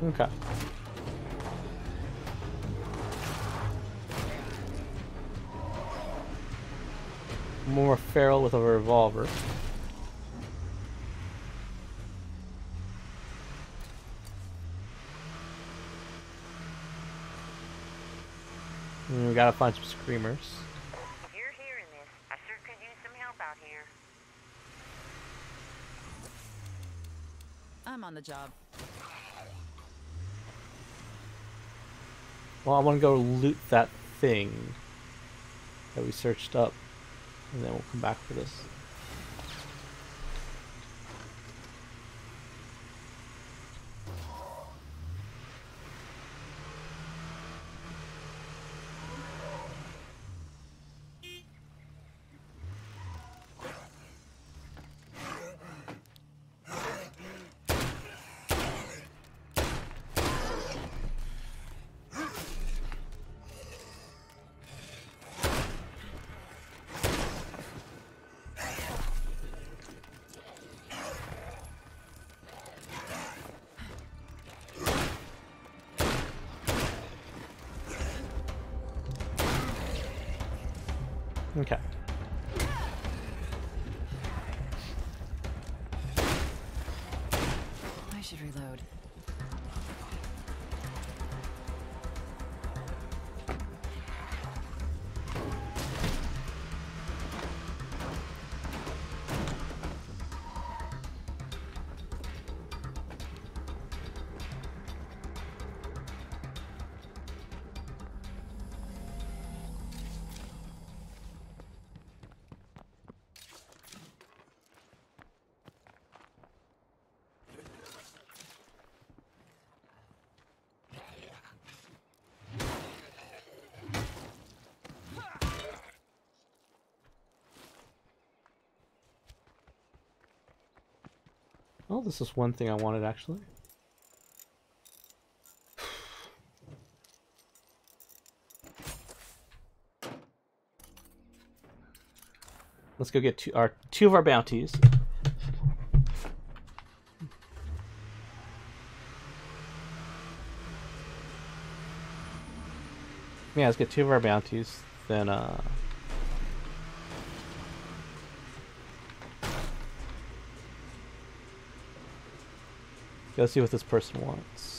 Okay. More feral with a revolver. And we gotta find some screamers. You're hearing this, I sure could use some help out here. I'm on the job. Well, I want to go loot that thing that we searched up, and then we'll come back for this. Oh, this is one thing I wanted actually. Let's go get two, our two of our bounties. Yeah, let's get two of our bounties. Then, uh, go see what this person wants.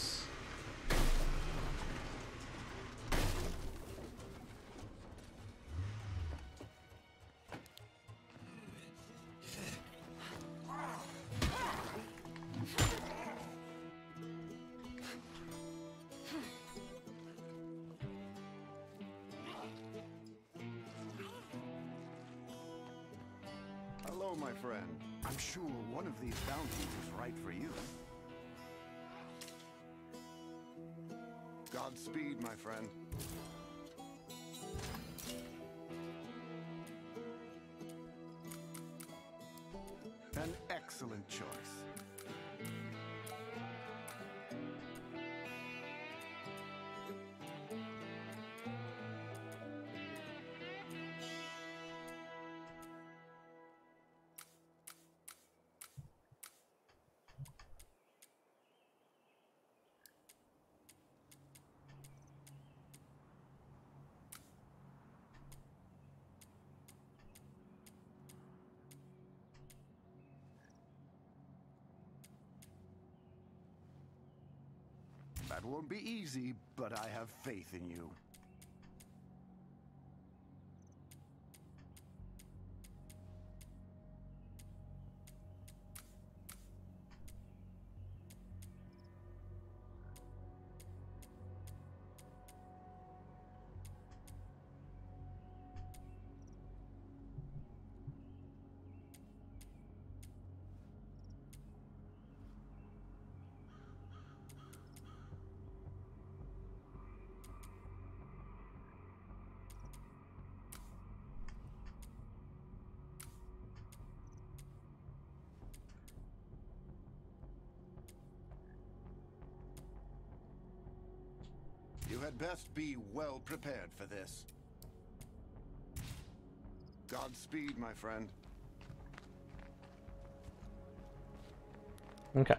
That won't be easy, but I have faith in you. Best be well prepared for this. Godspeed, my friend. Okay.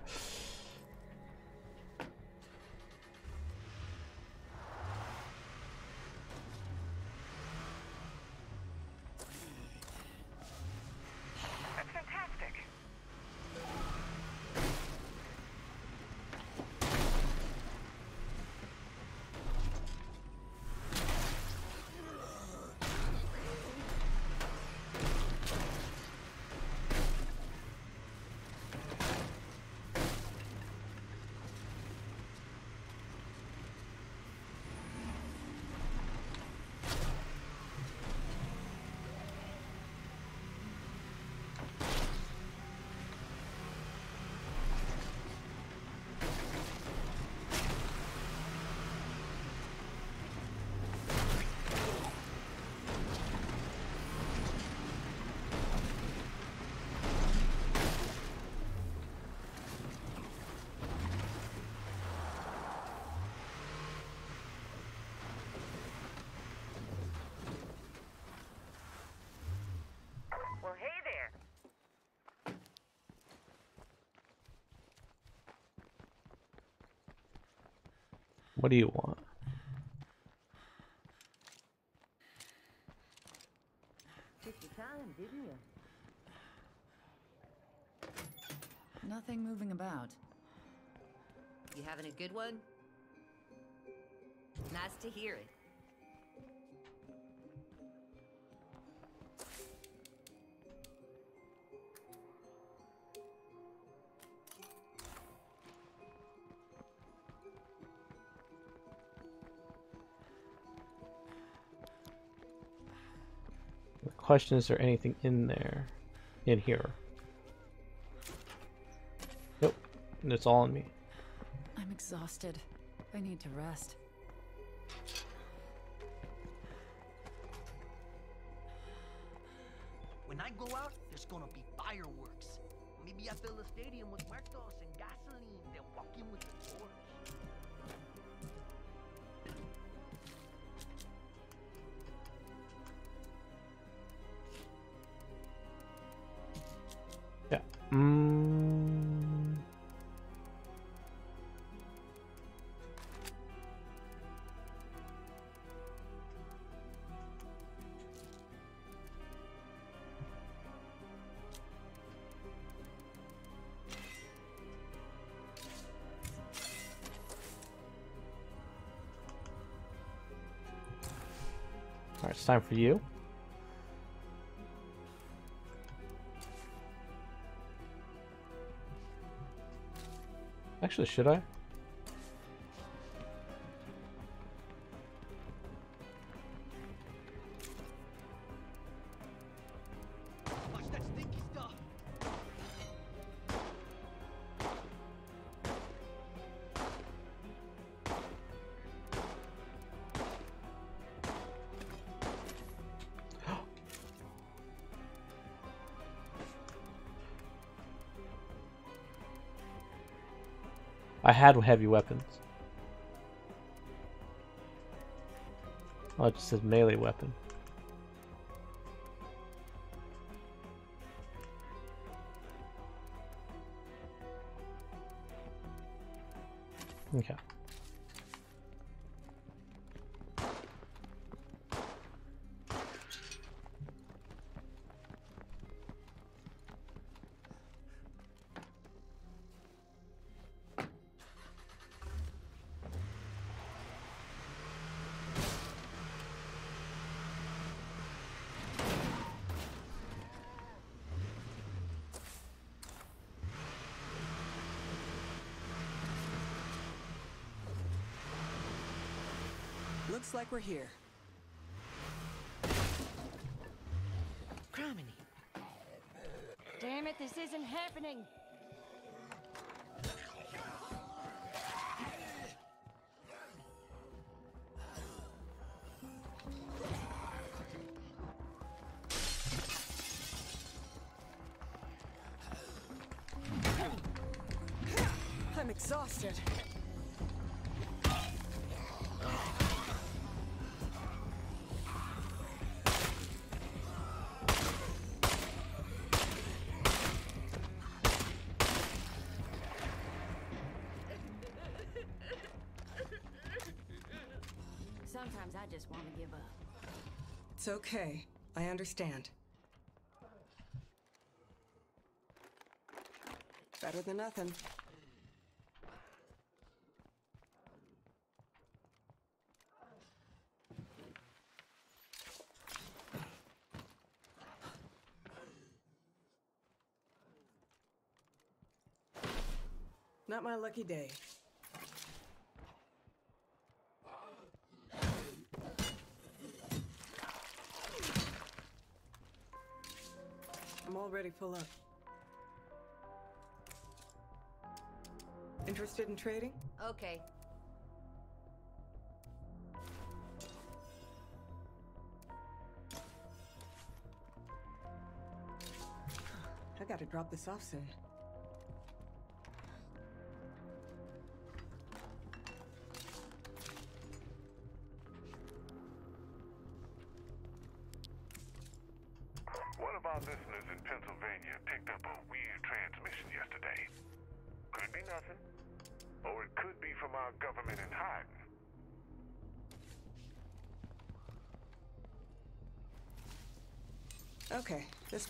What do you want? Time. Nothing moving about. You having a good one? Nice to hear it. Question is there anything in there? In here? Nope. It's all on me. I'm exhausted. I need to rest. Time for you. Actually, should I? I had heavy weapons. Oh, it just says melee weapon. Looks like we're here. Criminy. Damn it, this isn't happening. I'm exhausted. Okay. I understand. Better than nothing. Not my lucky day. Already full up. Interested in trading? Okay. I gotta drop this off soon.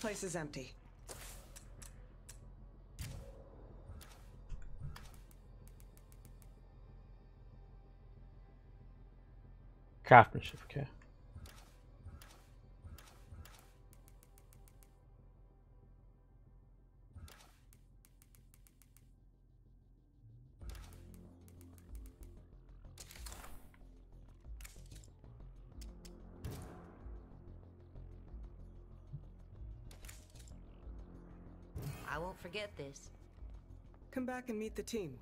Place is empty. Craftsmanship, okay. Forget this. Come back and meet the team.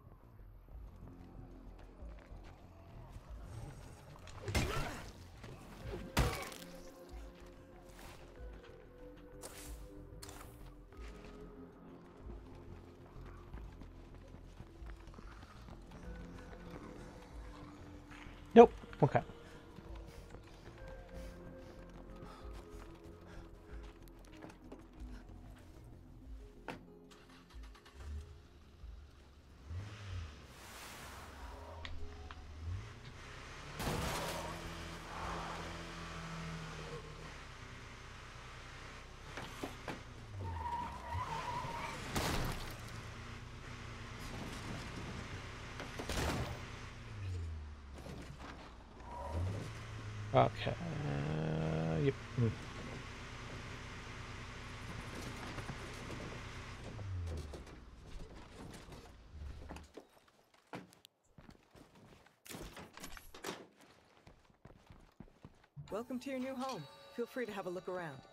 Nope. Okay. Okay. Welcome to your new home. Feel free to have a look around.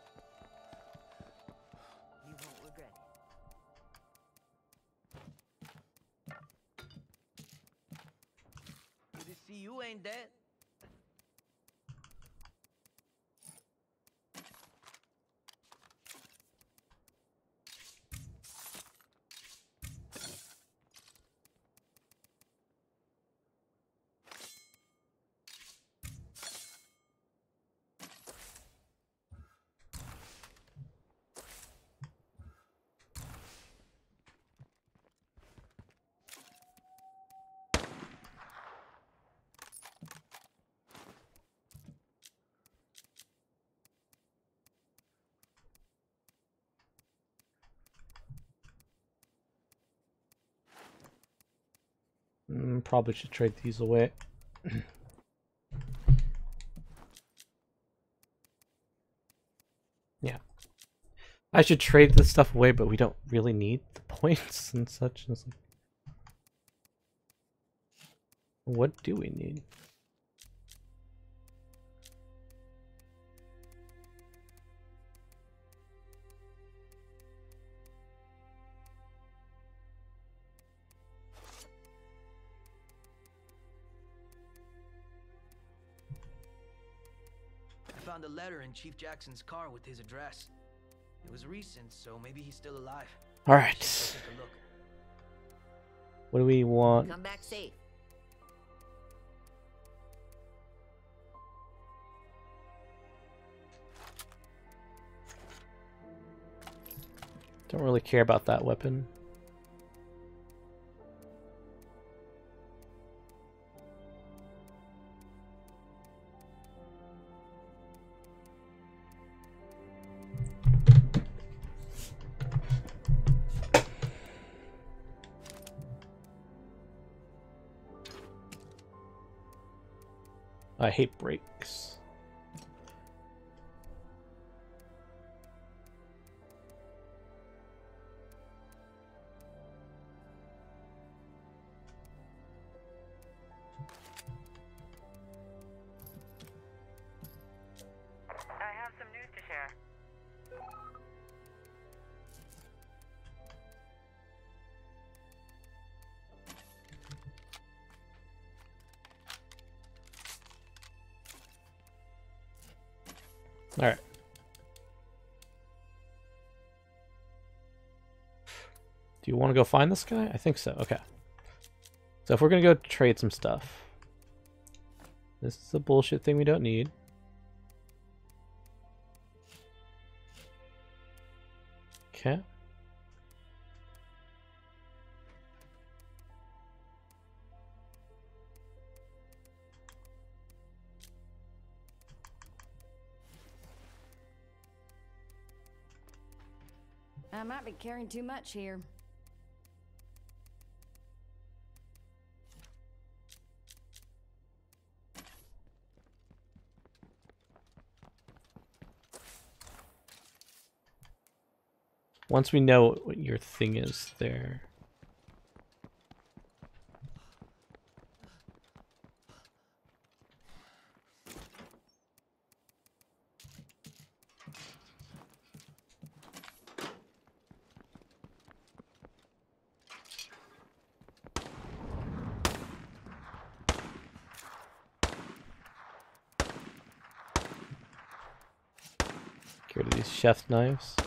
Mm, probably should trade these away. yeah. I should trade this stuff away, but we don't really need the points and such. What do we need? Letter in Chief Jackson's car with his address. It was recent, so maybe he's still alive. All I right. should go take a look. What do we want? Come back safe. Don't really care about that weapon. I hate brakes. To go find this guy? I think so. Okay. So if we're gonna go trade some stuff, this is a bullshit thing we don't need. Okay. I might be carrying too much here. Once we know what your thing is there. Get rid of these chef knives.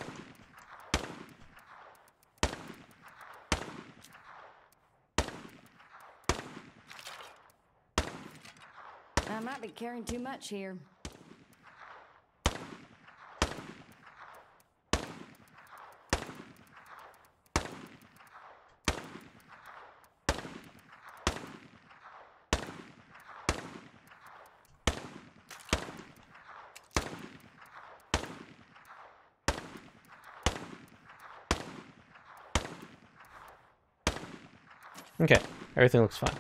I carrying too much here. Okay, everything looks fine.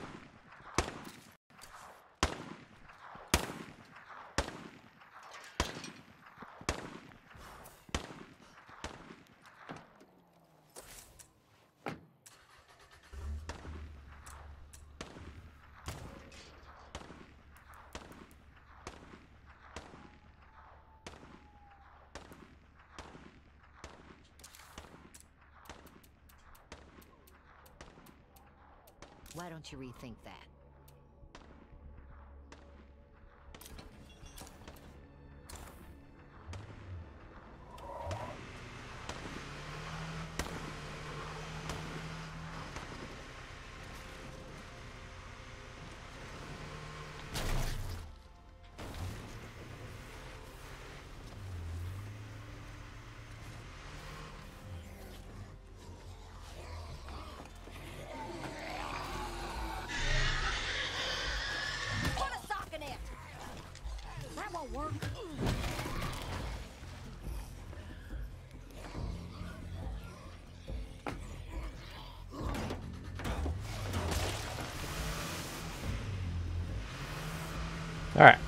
Alright.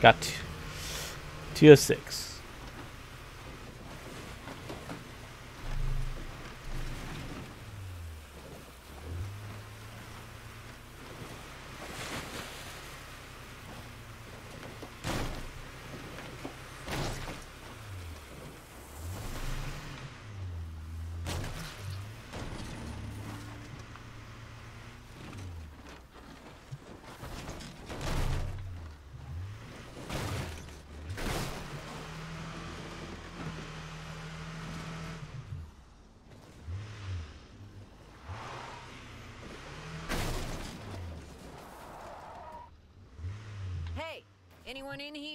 Got two. 206. Anyone in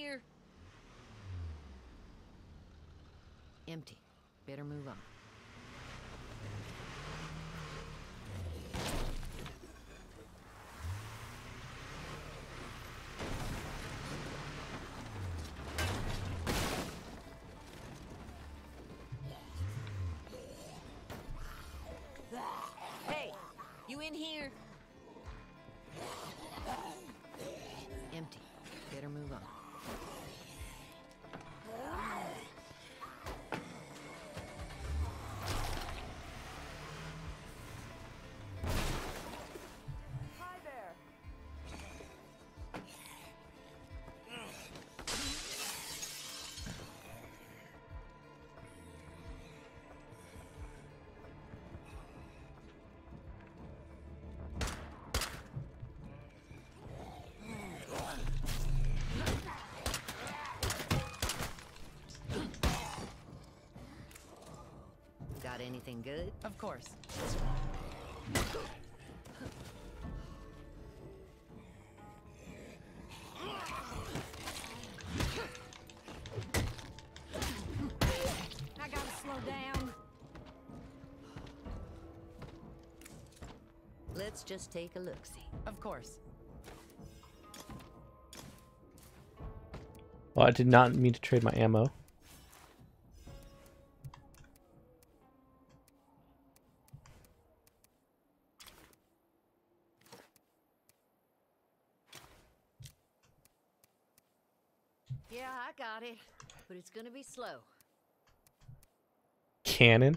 anything good? Of course. I gotta slow down. Let's just take a look see. Of course. Well, I did not mean to trade my ammo. Slow. Cannon.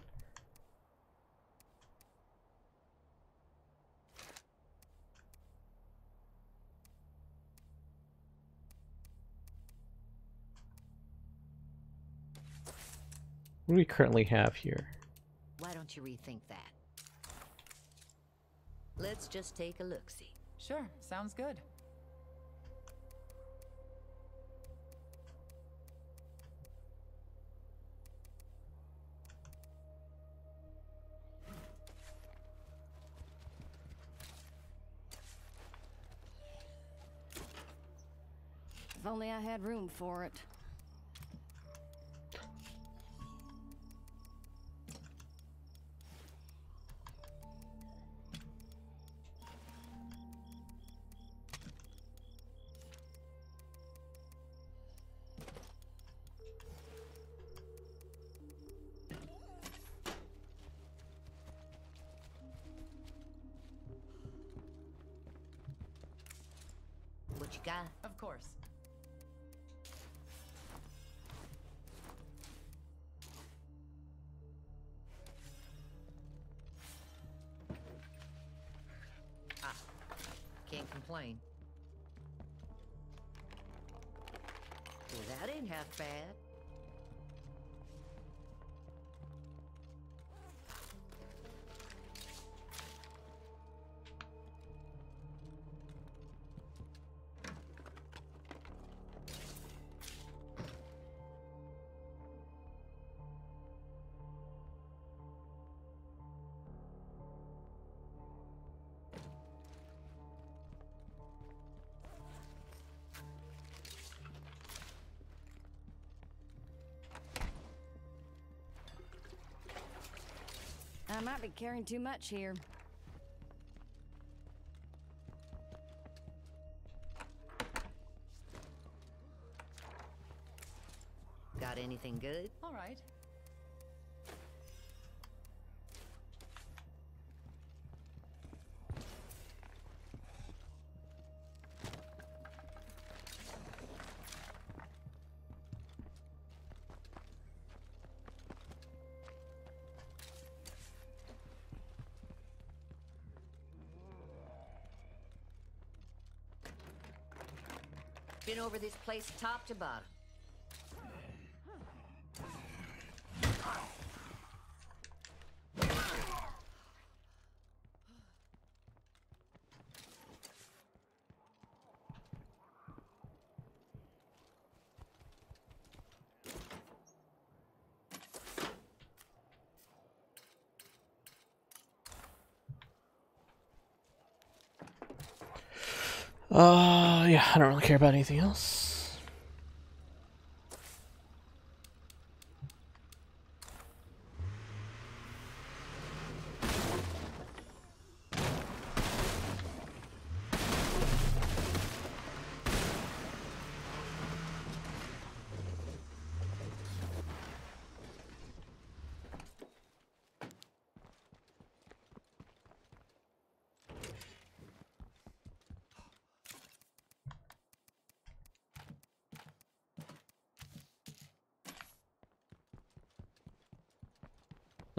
What do we currently have here? Why don't you rethink that? Let's just take a look see. Sure, sounds good. Had room for it. What you got? Of course. That bad. I might be carrying too much here. Got anything good? All right. Been over this place top to bottom. Uh, yeah, I don't really care about anything else.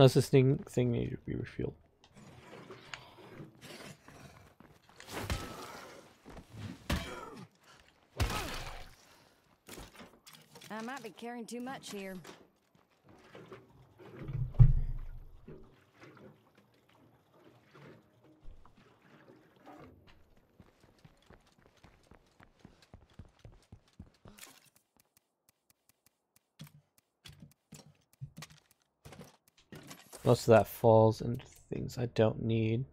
Does this thing thing need to be refueled? I might be carrying too much here. Most of that falls into things I don't need.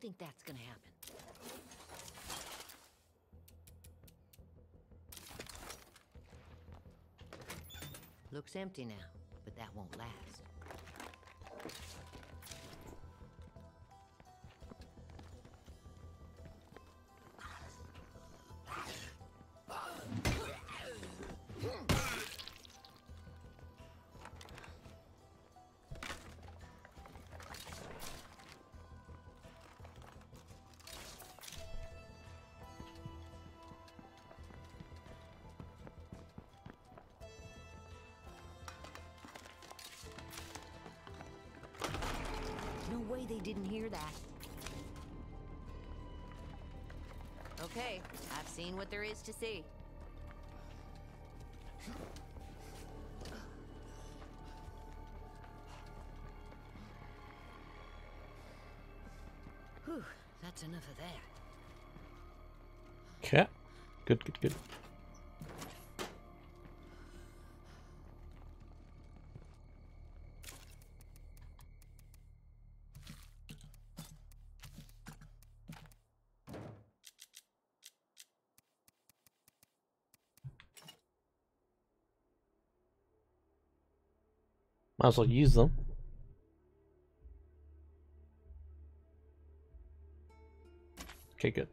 Think that's gonna happen. Looks empty now, but that won't last. They didn't hear that. Okay, I've seen what there is to see. Whew, that's enough of that. Okay. Good, good, good. Might as well use them. Okay, good.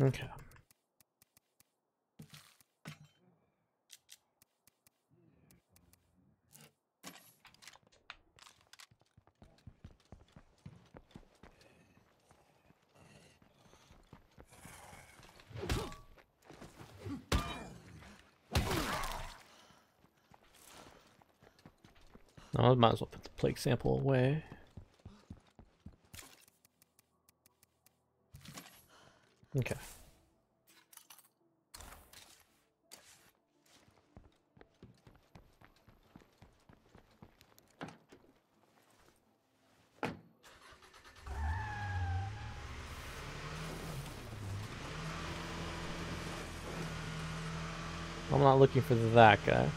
Okay. I might as well put the plague sample away. Okay. I'm not looking for that guy.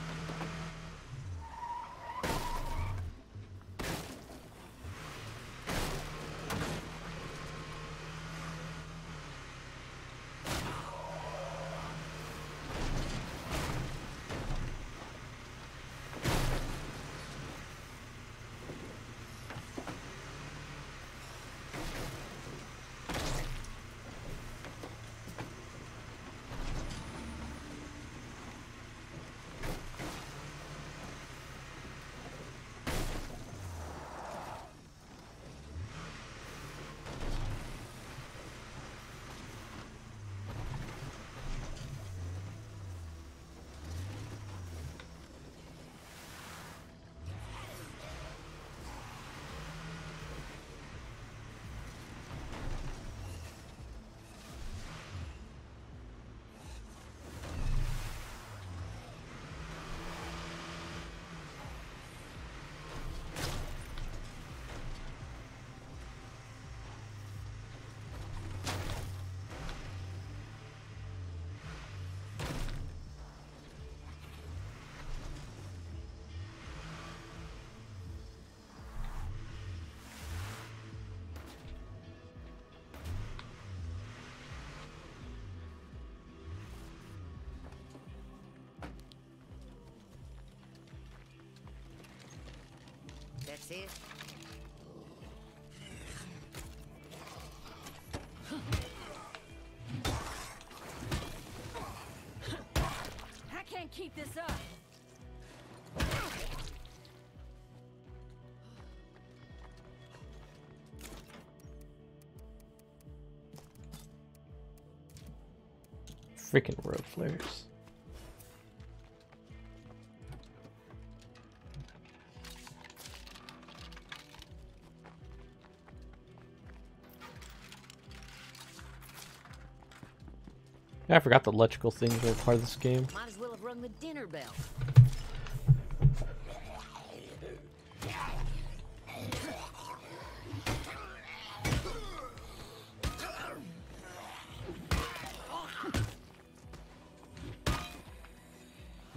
It. I can't keep this up. Freaking road flares. Forgot the electrical things were part of this game. Might as well have rung the dinner bell.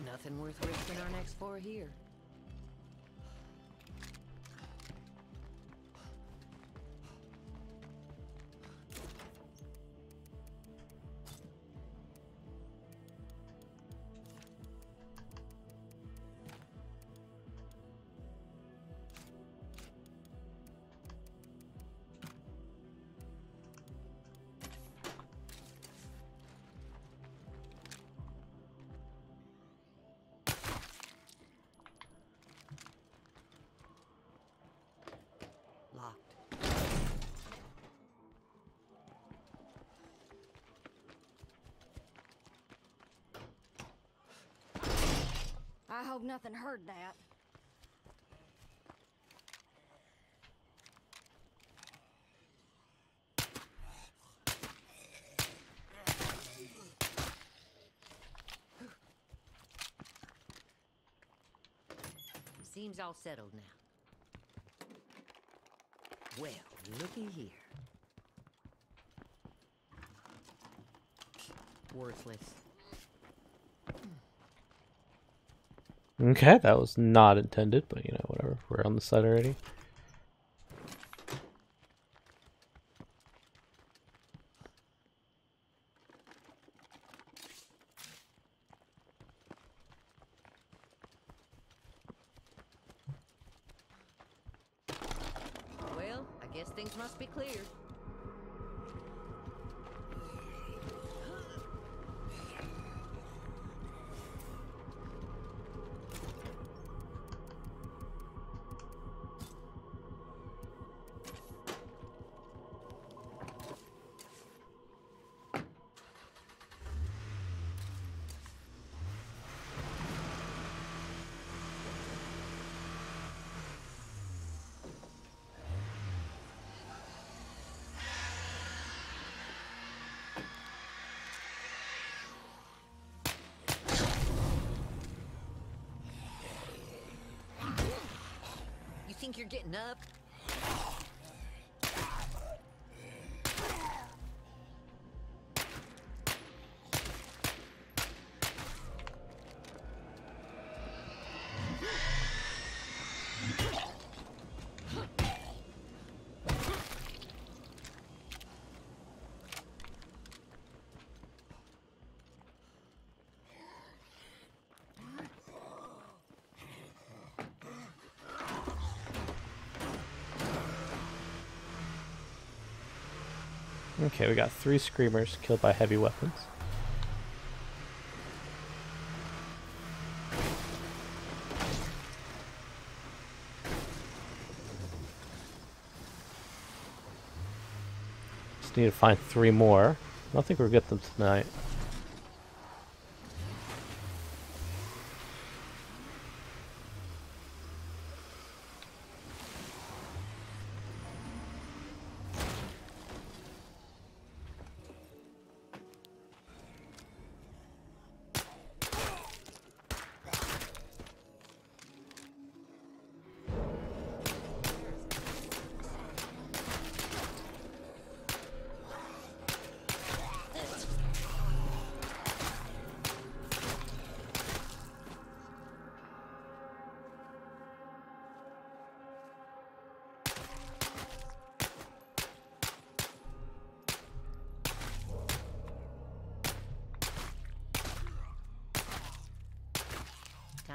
Nothing worth risking our necks for here. I hope nothing heard that. Seems all settled now. Well, looky here. Worthless. Okay, that was not intended, but you know, whatever. We're on the side already. Well, I guess things must be clear. You think you're getting up? Okay, we got three screamers killed by heavy weapons. Just need to find three more. I don't think we'll get them tonight.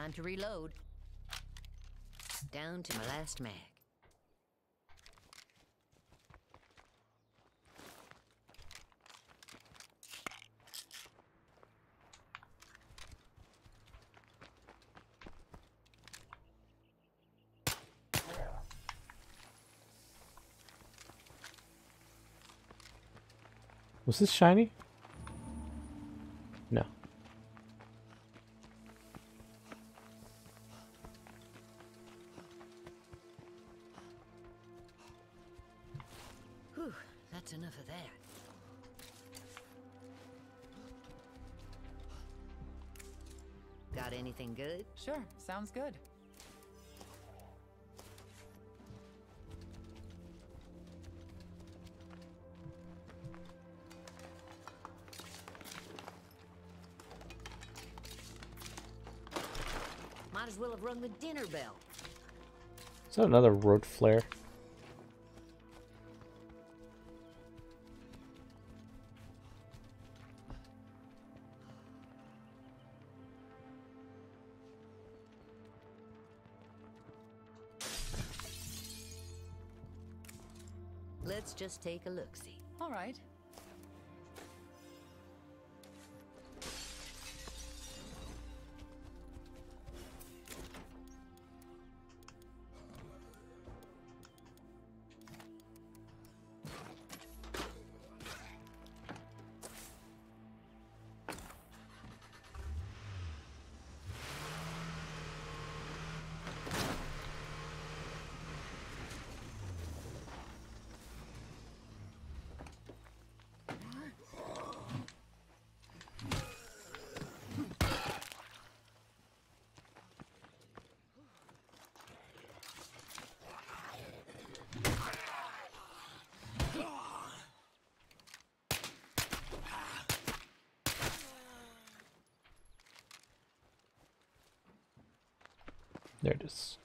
Time to reload. Down to my last mag. Was this shiny? Sure, sounds good. Might as well have rung the dinner bell. Is that another road flare? Let's take a look-see. All right. There it is.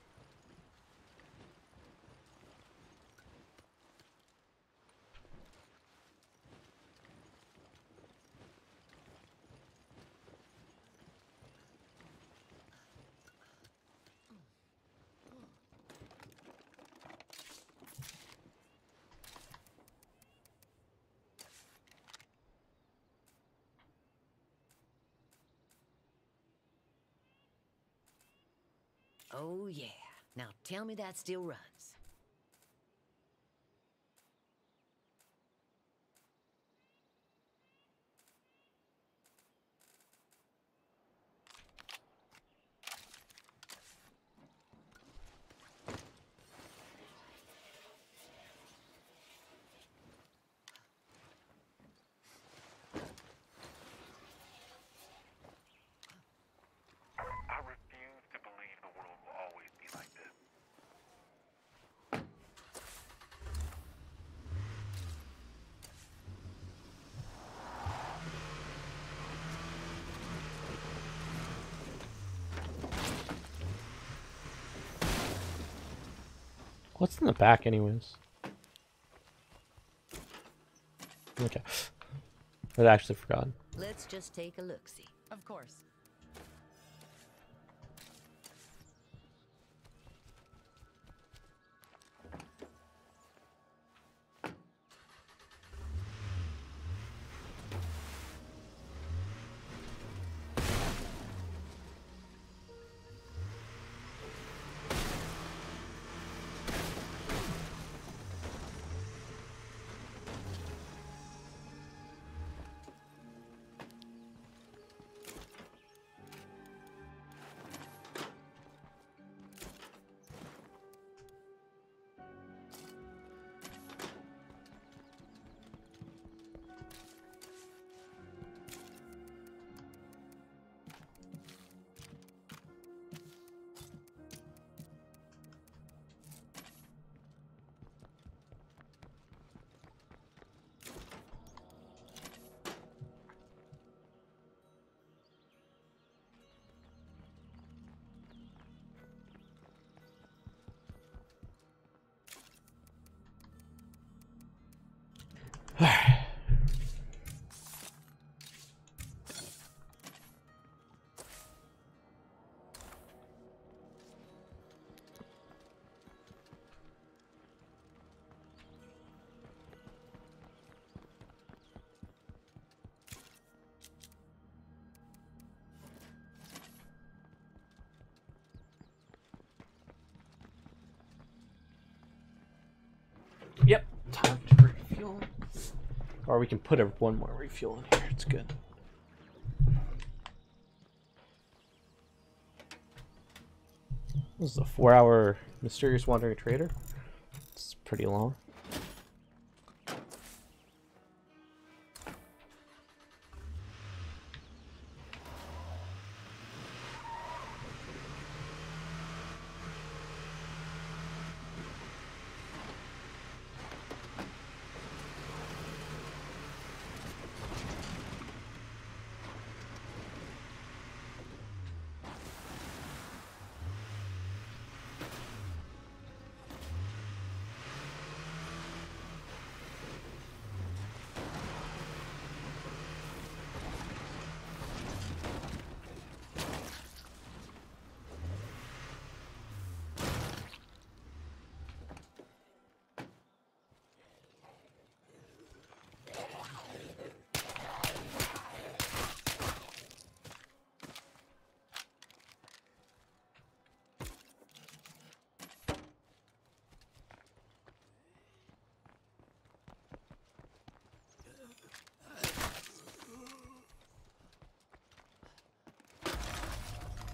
Oh, yeah. Now tell me that still runs. I refuse to believe the world will always be like this. What's in the back, anyways? Okay. I'd actually forgotten. Let's just take a look-see. Of course. Yep. Time to refuel. Or we can put a, one more refuel in here. It's good. This is a four-hour mysterious wandering trader. It's pretty long.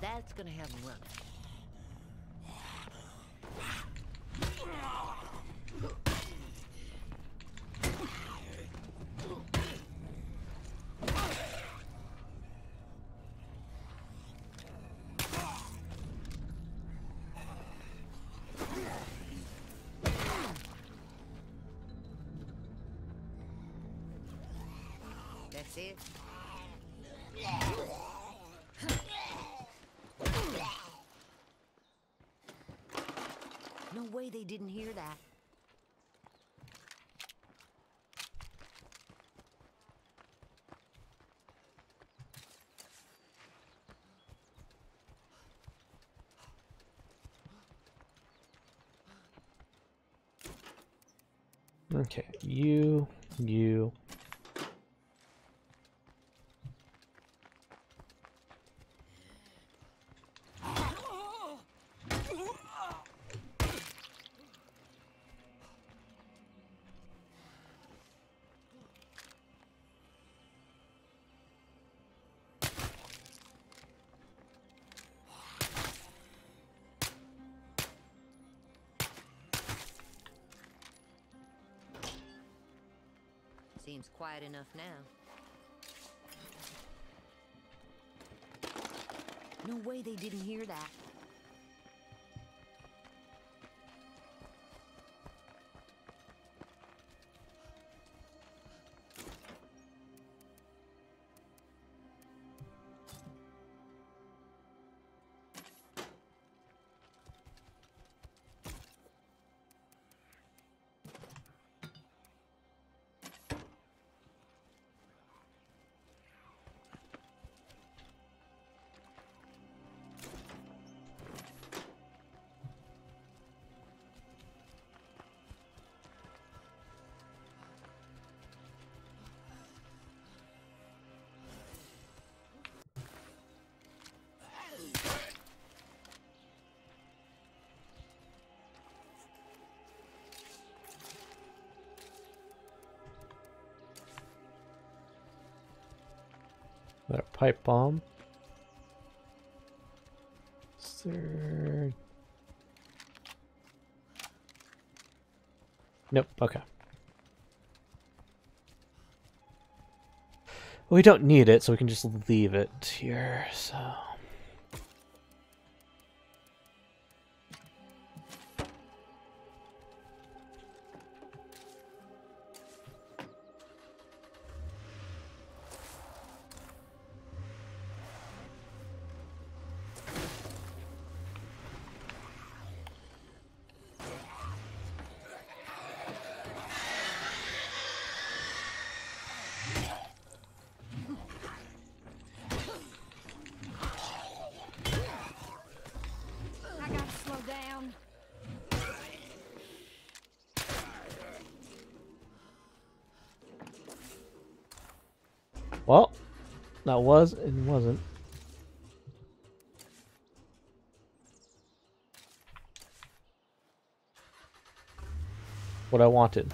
That's gonna have him running. That's it. No way they didn't hear that. Okay, you, you. Seems quiet enough now. No way they didn't hear that. Got a pipe bomb. Nope, okay. We don't need it, so we can just leave it here, so... Well, that was and wasn't. What I wanted.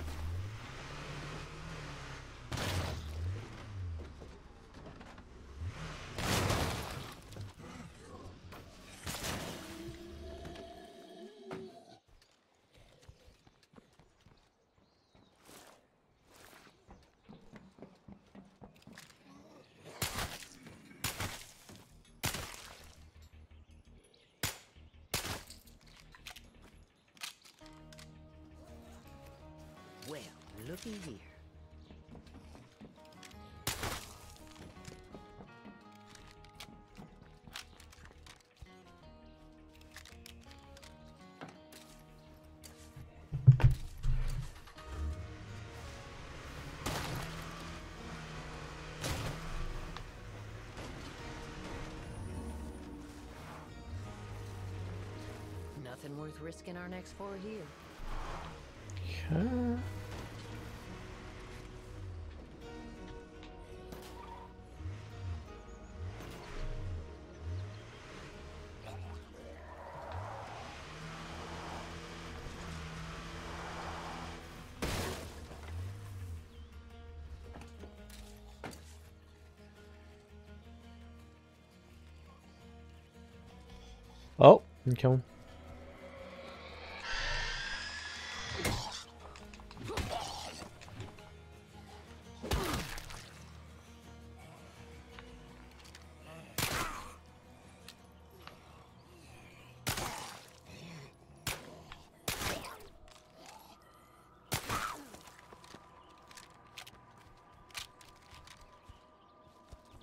Worth risking our necks for here. Okay. Oh, okay.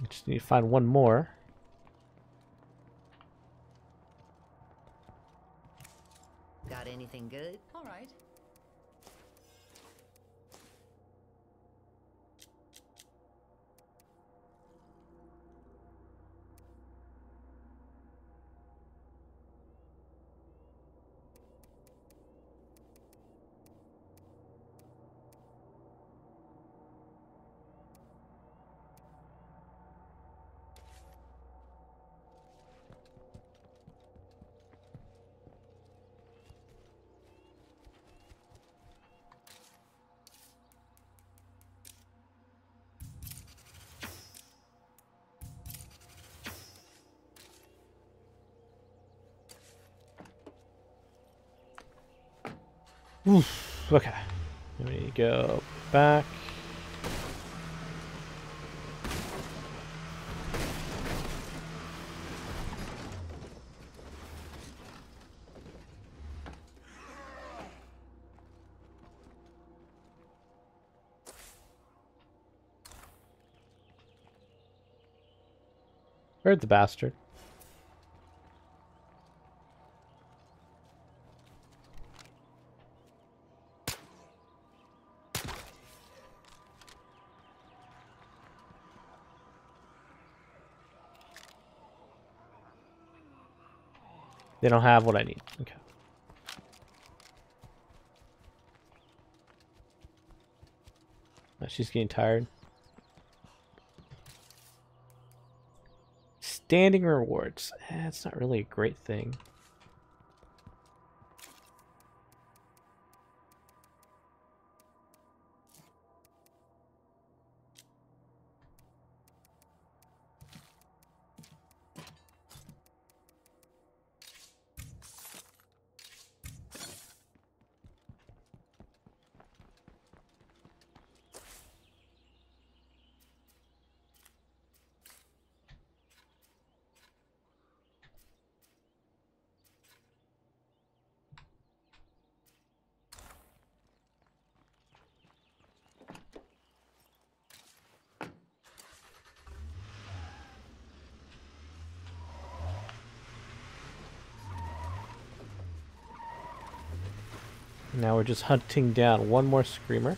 We just need to find one more. Got anything good? All right. Oof, okay. Let me go back. Heard the bastard. They don't have what I need. Okay. She's getting tired. Standing rewards. Eh, it's not really a great thing. Now we're just hunting down one more screamer.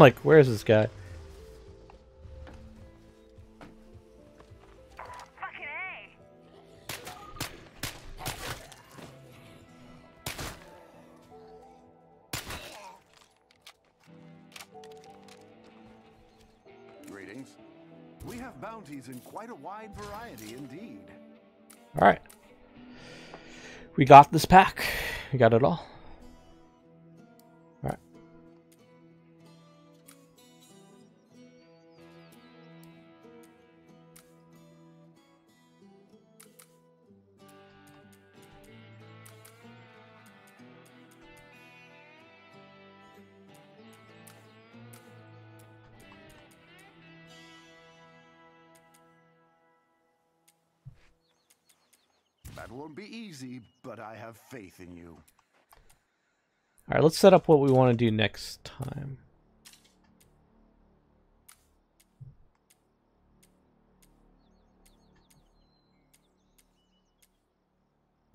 Like, where's this guy? Greetings. We have bounties in quite a wide variety indeed. All right. We got this pack. We got it all. Have faith in you. All right, let's set up what we want to do next time.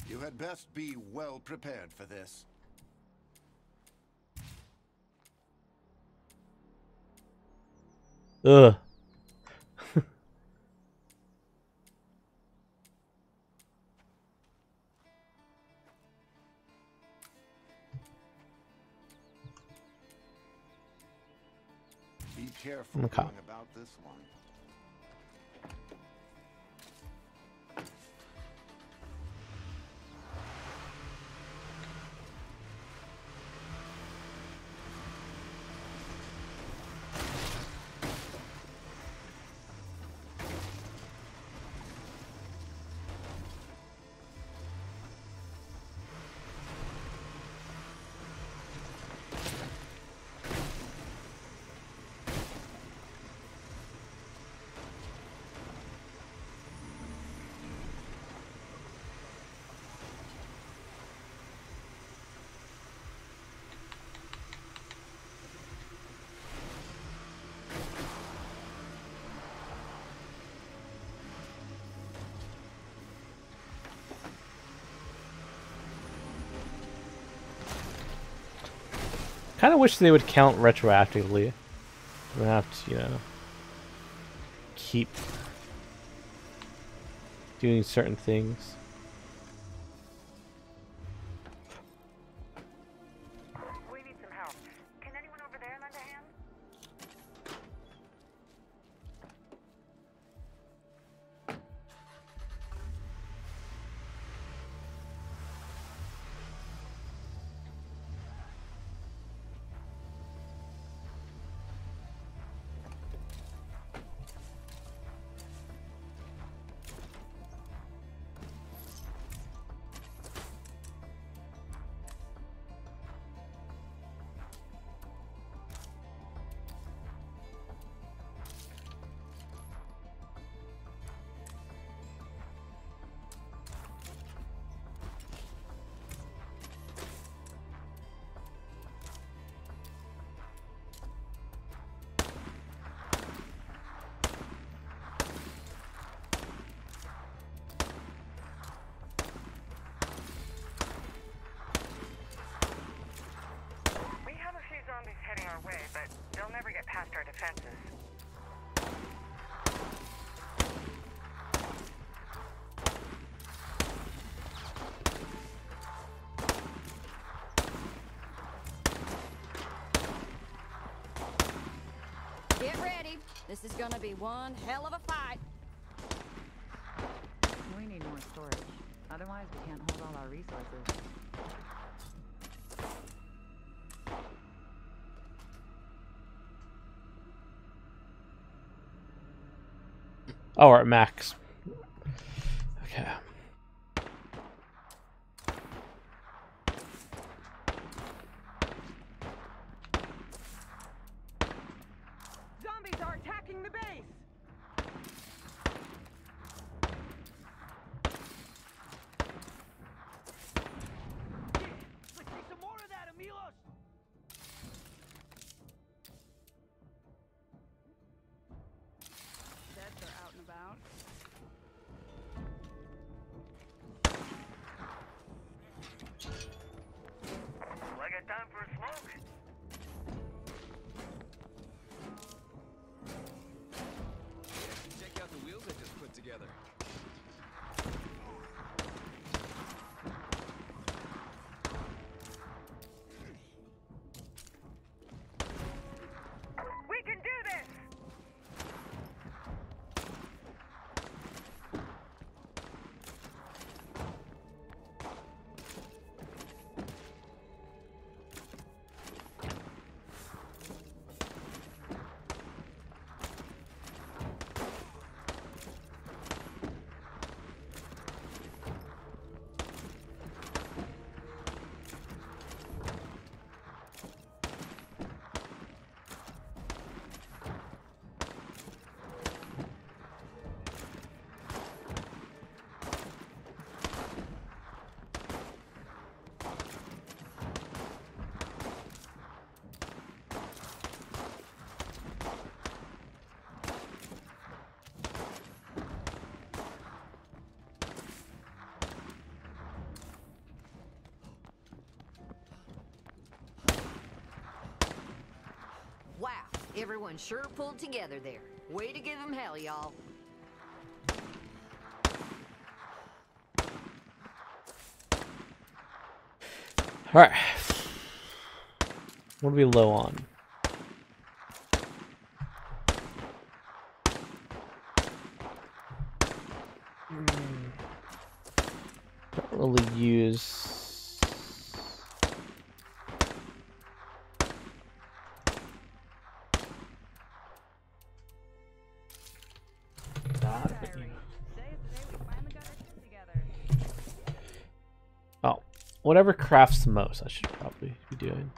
You had best be well prepared for this. Ugh. Careful Okay. about this one. Kind of wish they would count retroactively. Gonna have to, you know, keep doing certain things. This is gonna be one hell of a fight. We need more storage. Otherwise, we can't hold all our resources. Oh, we're at max. Everyone sure pulled together there. Way to give them hell, y'all. Alright. What are we low on? Whatever crafts the most, I should probably be doing.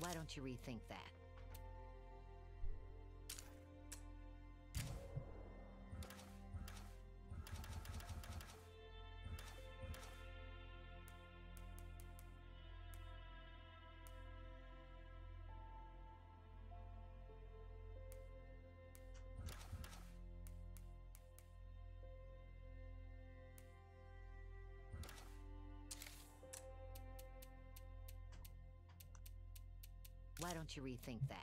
Why don't you rethink that? Don't you rethink that?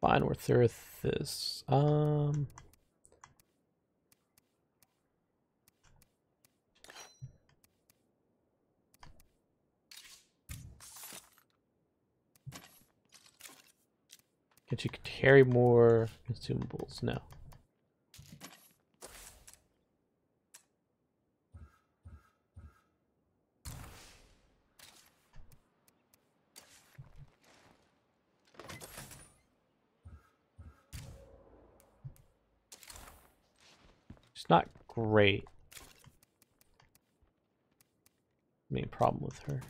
Fine where Thirth is. Um. Can you carry more consumables? No. It's not great. Main problem with her.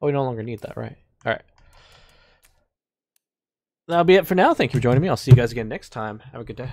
Oh, we no longer need that, right? All right. That'll be it for now. Thank you for joining me. I'll see you guys again next time. Have a good day.